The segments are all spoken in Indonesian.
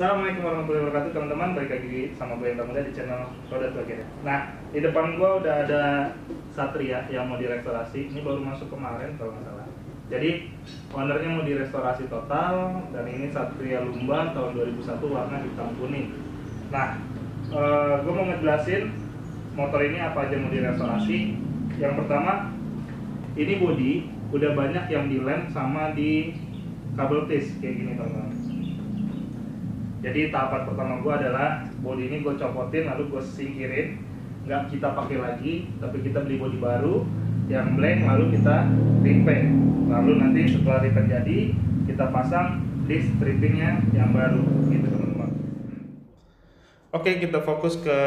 Assalamualaikum warahmatullahi wabarakatuh teman-teman. Balik lagi sama gue yang muda di channel Roda Tua Nah di depan gue udah ada Satria yang mau direstorasi Ini baru masuk kemarin kalau nggak salah. Jadi ownernya mau direstorasi total Dan ini Satria Lumba tahun 2001 warna hitam kuning. Nah eh, gue mau ngejelasin motor ini apa aja mau direstorasi Yang pertama ini body udah banyak yang dilem sama di kabel tis kayak gini teman-teman jadi tahapan pertama gue adalah body ini gue copotin lalu gue singkirin. Nggak kita pakai lagi tapi kita beli body baru yang blank lalu kita repaint. Lalu nanti setelah repaint jadi kita pasang disc strippingnya yang baru. Gitu teman-teman. Oke kita fokus ke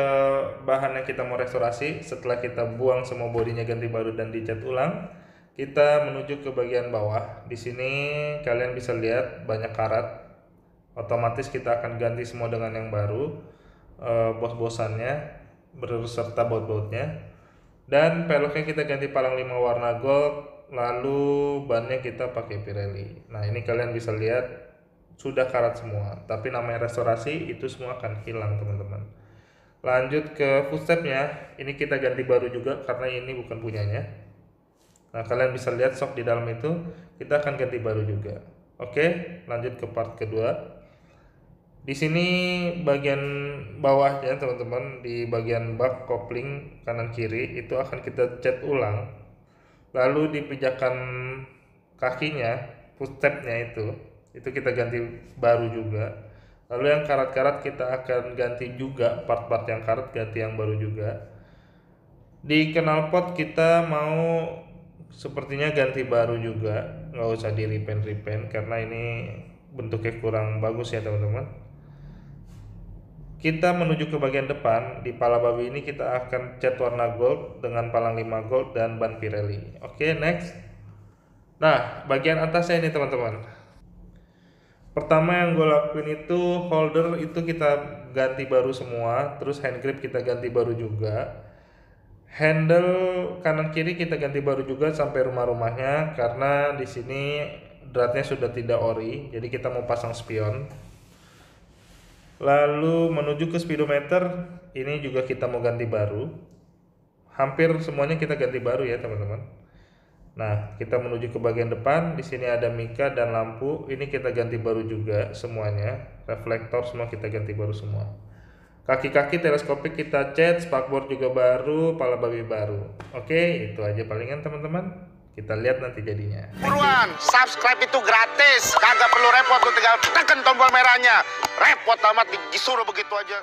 bahan yang kita mau restorasi. Setelah kita buang semua bodinya ganti baru dan dicat ulang kita menuju ke bagian bawah. Di sini kalian bisa lihat banyak karat otomatis kita akan ganti semua dengan yang baru e, bos-bosannya berserta baut-bautnya dan peloknya kita ganti palang 5 warna gold lalu bannya kita pakai Pirelli. Nah ini kalian bisa lihat sudah karat semua. Tapi namanya restorasi itu semua akan hilang teman-teman. Lanjut ke footstepnya. Ini kita ganti baru juga karena ini bukan punyanya. Nah kalian bisa lihat sok di dalam itu kita akan ganti baru juga. Oke lanjut ke part kedua di sini bagian bawah ya teman-teman di bagian bak kopling kanan kiri itu akan kita cat ulang. Lalu di pijakan kakinya footstepnya itu itu kita ganti baru juga. Lalu yang karat-karat kita akan ganti juga part-part yang karat ganti yang baru juga. Di knalpot kita mau sepertinya ganti baru juga nggak usah di repaint repaint karena ini bentuknya kurang bagus ya teman-teman kita menuju ke bagian depan, di pala babi ini kita akan cat warna gold dengan palang 5 gold dan ban Pirelli. Oke, next. Nah, bagian atasnya ini teman-teman. Pertama yang gue lakuin itu holder itu kita ganti baru semua, terus hand grip kita ganti baru juga. Handle kanan kiri kita ganti baru juga sampai rumah-rumahnya karena di sini dratnya sudah tidak ori, jadi kita mau pasang spion. Lalu menuju ke speedometer, ini juga kita mau ganti baru. Hampir semuanya kita ganti baru ya teman-teman. Nah, kita menuju ke bagian depan. Di sini ada mika dan lampu. Ini kita ganti baru juga semuanya. Reflektor semua kita ganti baru semua. Kaki-kaki teleskopik kita cat, spakboard juga baru, pala babi baru. Oke, itu aja palingan teman-teman. Kita lihat nanti jadinya. Buruan, subscribe itu gratis. Kagak perlu repot, tuh tinggal tekan tombol merahnya. Repot amat disuruh begitu aja.